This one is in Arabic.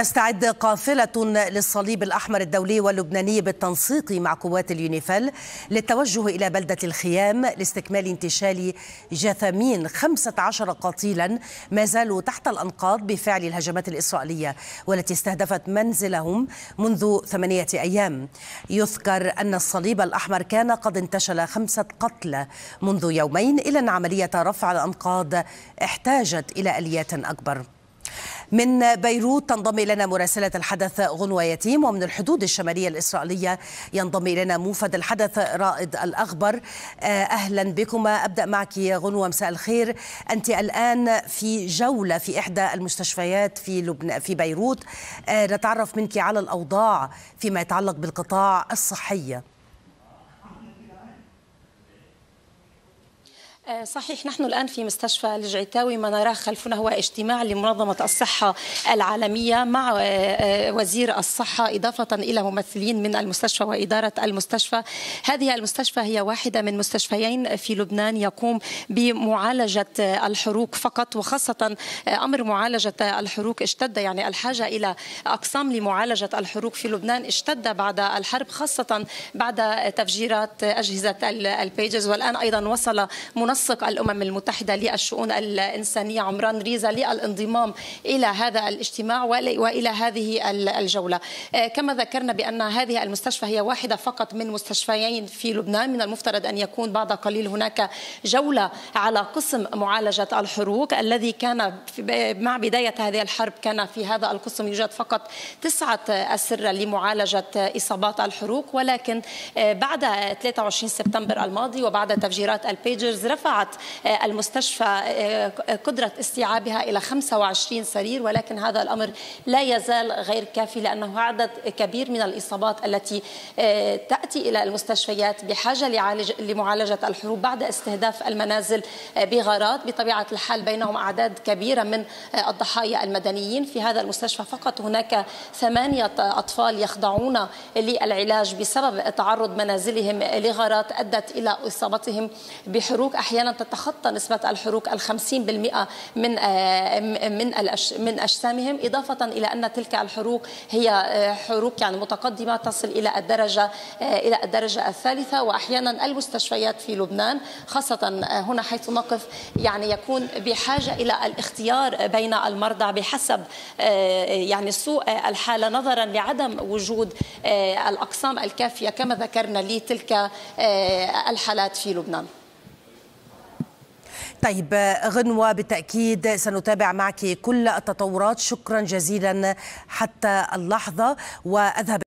تستعد قافلة للصليب الأحمر الدولي واللبناني بالتنسيق مع قوات اليونيفيل للتوجه إلى بلدة الخيام لاستكمال انتشال جثامين 15 قتيلا ما زالوا تحت الأنقاض بفعل الهجمات الإسرائيلية والتي استهدفت منزلهم منذ ثمانية أيام. يذكر أن الصليب الأحمر كان قد انتشل خمسة قتلى منذ يومين إلى أن عملية رفع الأنقاض احتاجت إلى آليات أكبر. من بيروت تنضم إلينا مراسلة الحدث غنوة يتيم ومن الحدود الشمالية الإسرائيلية ينضم إلينا موفد الحدث رائد الأخبر أهلا بكما أبدأ معك غنوة مساء الخير. أنت الآن في جولة في إحدى المستشفيات في لبنان في بيروت. نتعرف منك على الأوضاع فيما يتعلق بالقطاع الصحي. صحيح نحن الآن في مستشفى الجعيتاوي ما نراه خلفنا هو اجتماع لمنظمة الصحة العالمية مع وزير الصحة إضافة إلى ممثلين من المستشفى وإدارة المستشفى. هذه المستشفى هي واحدة من مستشفيين في لبنان يقوم بمعالجة الحروق فقط وخاصة أمر معالجة الحروق اشتد يعني الحاجة إلى أقسام لمعالجة الحروق في لبنان اشتد بعد الحرب خاصة بعد تفجيرات أجهزة البيجز. والآن أيضا وصل منظمة منسق الأمم المتحدة للشؤون الإنسانية عمران ريزا للانضمام إلى هذا الاجتماع وإلى هذه الجولة. كما ذكرنا بأن هذه المستشفى هي واحدة فقط من مستشفيين في لبنان. من المفترض أن يكون بعد قليل هناك جولة على قسم معالجة الحروق. الذي كان مع بداية هذه الحرب كان في هذا القسم يوجد فقط تسعة اسره لمعالجة إصابات الحروق. ولكن بعد 23 سبتمبر الماضي وبعد تفجيرات ال pagers رفعت المستشفى قدرة استيعابها إلى 25 سرير ولكن هذا الأمر لا يزال غير كافي لأنه عدد كبير من الإصابات التي تأتي إلى المستشفيات بحاجة لمعالجة الحروق بعد استهداف المنازل بغارات. بطبيعة الحال بينهم أعداد كبيرة من الضحايا المدنيين. في هذا المستشفى فقط هناك ثمانية أطفال يخضعون للعلاج بسبب تعرض منازلهم لغارات أدت إلى إصابتهم بحروق أحيانا تتخطى نسبة الحروق ال 50% من من من أجسامهم إضافة إلى أن تلك الحروق هي حروق يعني متقدمة تصل إلى الدرجة إلى الدرجة الثالثة. وأحيانا المستشفيات في لبنان خاصة هنا حيث نقف يعني يكون بحاجة إلى الاختيار بين المرضى بحسب يعني سوء الحالة نظرا لعدم وجود الأقسام الكافية كما ذكرنا لتلك الحالات في لبنان. طيب غنوة بالتأكيد سنتابع معك كل التطورات. شكرا جزيلا حتى اللحظة وأذهب